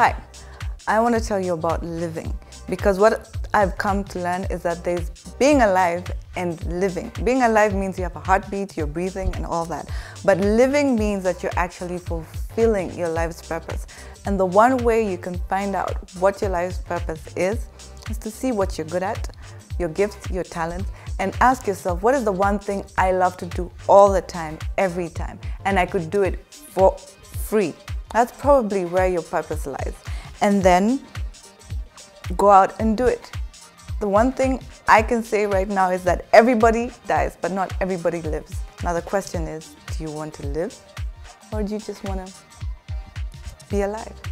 Hi, I want to tell you about living because what I've come to learn is that there's being alive and living. Being alive means you have a heartbeat, you're breathing, and all that. But living means that you're actually fulfilling your life's purpose. And the one way you can find out what your life's purpose is is to see what you're good at, your gifts, your talents, and ask yourself, what is the one thing I love to do all the time, every time, and I could do it for free? That's probably where your purpose lies. And then go out and do it. The one thing I can say right now is that everybody dies, but not everybody lives. Now the question is, do you want to live or do you just want to be alive?